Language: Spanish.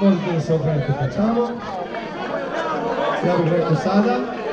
nije se okrenuti ka tamo. Ja bih